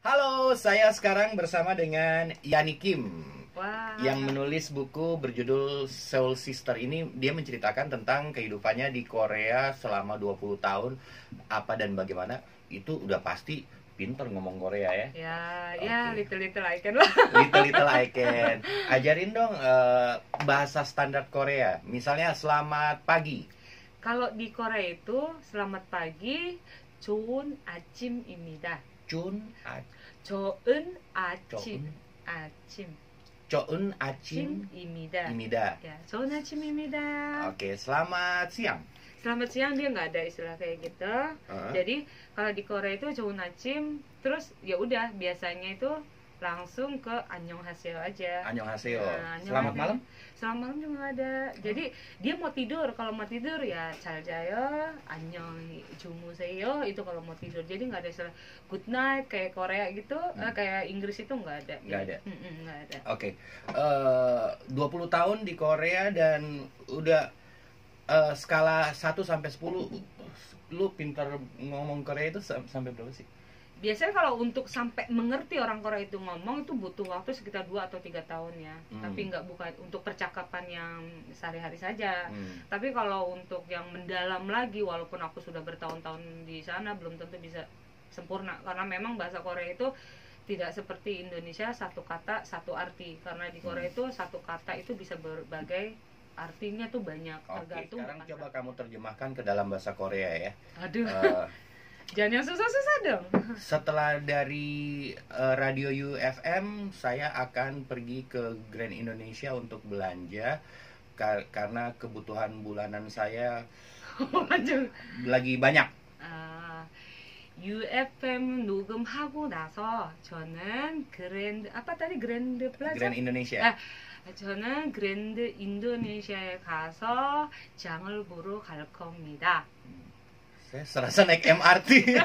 Halo, saya sekarang bersama dengan Yani Kim Wah. yang menulis buku berjudul Soul Sister ini dia menceritakan tentang kehidupannya di Korea selama 20 tahun apa dan bagaimana itu udah pasti pinter ngomong Korea ya Ya, ya Oke. little little I can lah. little little I can ajarin dong eh, bahasa standar Korea misalnya selamat pagi Kalau di Korea itu selamat pagi, 좋은 아침입니다. Chun a 좋은 아침, 좋은 아침, Choun Acim 아침입니다. Imida Ya, 좋은 아침입니다. Oke, selamat siang. Selamat siang dia nggak ada istilah kayak gitu. Heeh. Jadi kalau di Korea itu 좋은 아침, terus ya udah biasanya itu langsung ke Anyong Hasil aja. Anyong Hasil. Nah, Anyong Selamat malam. Selamat malam juga ada. Jadi dia mau tidur, kalau mau tidur ya Caljayo, Anyong Jumu Seyo itu kalau mau tidur. Jadi nggak ada salah. good night kayak Korea gitu, eh, hmm. nah, kayak Inggris itu nggak ada. Nggak ada. Ada. Oke. Okay. Uh, 20 tahun di Korea dan udah uh, skala 1 sampai 10 lu pintar ngomong Korea itu sampai berapa sih? Biasanya kalau untuk sampai mengerti orang Korea itu ngomong itu butuh waktu sekitar 2 atau tiga tahun ya. Hmm. Tapi nggak bukan untuk percakapan yang sehari-hari saja. Hmm. Tapi kalau untuk yang mendalam lagi, walaupun aku sudah bertahun-tahun di sana, belum tentu bisa sempurna. Karena memang bahasa Korea itu tidak seperti Indonesia satu kata satu arti. Karena di Korea Hmm. itu satu kata itu bisa berbagai artinya tuh banyak Oke, tergantung. sekarang coba kamu terjemahkan ke dalam bahasa Korea ya. Aduh, Eh, jangan yang susah-susah dong. setelah dari eh, radio UFM, saya akan pergi ke Grand Indonesia untuk belanja Kar- karena kebutuhan bulanan saya Aduh. lagi banyak. 아, UFM 녹음하고 나서 저는 그랜드 아빠 딸이 그랜드 플라자 Grand Indonesia. 아, 저는 그랜드 인도네시아에 가서 장을 보러 갈 겁니다. Saya serasa naik MRT.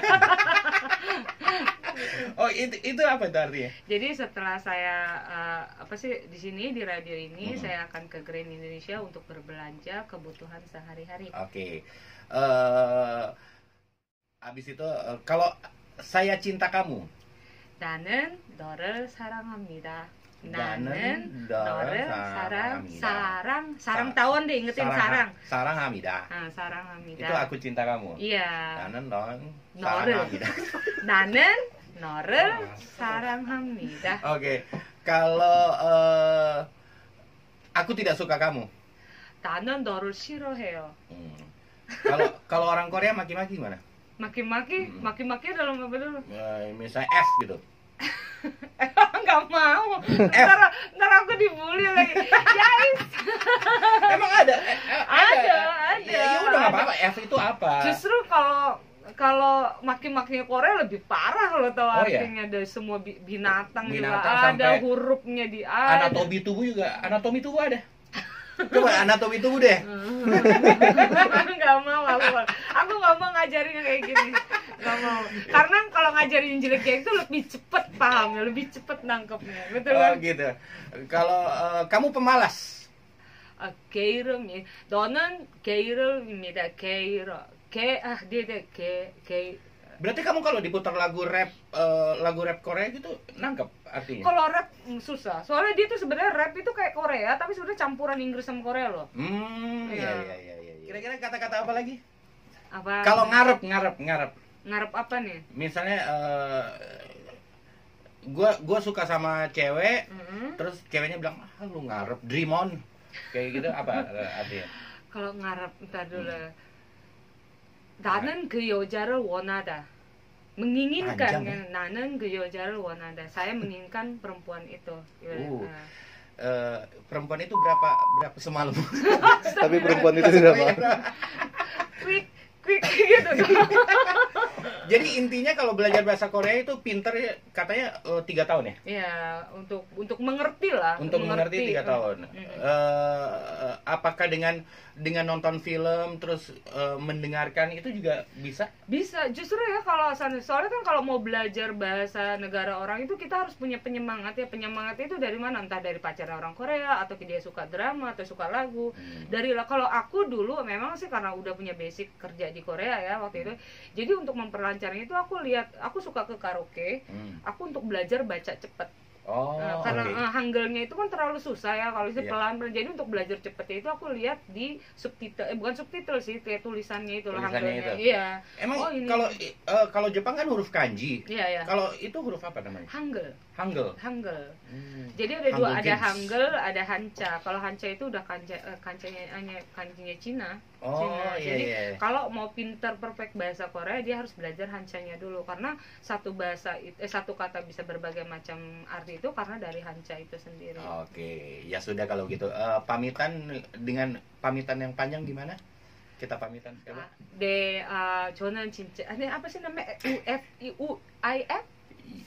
oh itu itu apa itu artinya? Jadi setelah saya eh, apa sih di sini di radio ini Mhm. saya akan ke Grand Indonesia untuk berbelanja kebutuhan sehari-hari. Oke. Eh habis itu eh, kalau saya cinta kamu. 나는 너를 사랑합니다. Danen, dore, Sarang, Sarang, Sarang tahun deh ingetin Sarang. Sarang Hamida. Ah, Sarang Hamida. Itu aku cinta kamu. Iya. Danen, Doreng, Sarang Hamida. Danen, Noreng, ah. Sarang Hamida. Oke. Kalau eh, aku tidak suka kamu. Danen, Dorul, Shiroheo. Hmm. Kalau kalau orang Korea maki-maki mana? Maki-maki, hmm. maki-maki dalam apa dulu? Eh, misalnya F gitu. Nggak mau. Ntar, ntar aku dibully lagi. Guys, Emang ada? Eh, eh, Ada, ada, Ya, ya udah nggak apa-apa. F itu apa? justru kalau kalau maki-makinya Korea lebih parah lo tau Oh, iya? artinya dari semua bi- binatang, Binatang juga ada hurufnya di ada. anatomi tubuh juga anatomi tubuh ada coba anatomi tubuh deh nggak mau aku aku nggak mau ngajarin yang kayak gini nggak mau karena kalau ngajarin jelek kayak itu lebih cepet pahamnya lebih cepet nangkepnya betul oh kan gitu kalau eh, kamu pemalas 아, 게으름이 너는 게으름입니다 게으름 게아 dia dia 게 게. berarti kamu kalau diputar lagu rap eh, lagu rap Korea gitu nangkep artinya kalau rap mm, susah soalnya dia tuh sebenarnya rap itu kayak Korea tapi sebenarnya campuran Inggris sama Korea loh hmm iya Iya. iya iya iya kira-kira kata-kata apa lagi apa kalau ngarep ngarep ngarep ngarep apa nih misalnya eh, gua gua suka sama cewek Mm-mm. terus ceweknya bilang ah lu ngarep dream on kayak gitu apa eh, artinya kalau ngarep entar dulu Hmm. 나는 그 여자를 원하다 menginginkan Panjang, kan 나는 그 여자를 원하다 saya menginginkan perempuan itu Uh. Nah. Eh, perempuan itu berapa berapa semalam Tapi perempuan itu tidak mau. quick quick gitu Jadi intinya kalau belajar bahasa Korea itu pinter ya, katanya eh, tiga tahun ya? ya untuk untuk mengerti lah Untuk mengerti tiga tahun. Mm. Eh, apakah dengan dengan nonton film terus eh, mendengarkan itu juga bisa? Bisa, justru ya kalau soalnya kan kalau mau belajar bahasa negara orang itu kita harus punya penyemangat ya. Penyemangat itu dari mana? Entah dari pacar orang Korea atau dia suka drama atau suka lagu. Hmm. dari lah kalau aku dulu memang sih karena udah punya basic kerja di Korea ya waktu itu. Jadi untuk memperlancarnya itu aku lihat aku suka ke karaoke. Hmm. aku untuk belajar baca cepet Oh, Nah, karena oke. eh, hanggelnya itu kan terlalu susah ya kalau itu Iya. pelan-pelan jadi untuk belajar cepetnya itu aku lihat di subtitle eh bukan subtitle sih kayak tulisannya itu lah itu. iya Emang Oh, ini. kalau eh, kalau Jepang kan huruf kanji. iya ya Kalau itu huruf apa namanya? hangul Hangul. hangul Hmm. jadi ada dua ada hangul ada hanca kalau hanca itu udah kanca eh, kancanya hanya kanjinya Cina Oh, Cina. iya Jadi iya. kalau mau pinter perfect bahasa Korea dia harus belajar hancanya dulu karena satu bahasa eh, satu kata bisa berbagai macam arti itu karena dari Hanca itu sendiri. Oke, ya sudah kalau gitu. Uh, pamitan dengan pamitan yang panjang gimana? Kita pamitan sekarang. De uh, Jonan eh, Ini apa sih namanya? UF UIF?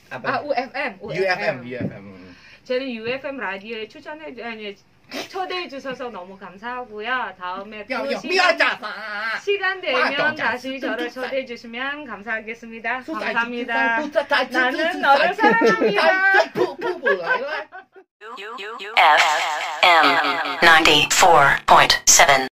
Apa? Ah, uh, UFM. UFM. UFM. UFM. Jadi UFM radio. Cucanya eh, 초대해 주셔서 너무 감사하고요. 다음에 또 시간, 미안하다. 시간 되면. 다시 저를 초대해 주시면 감사하겠습니다. 수- 감사합니다. 나는 수- 너를 수- 사랑합니다. pu- pu- pu- lai lai. FM 94.7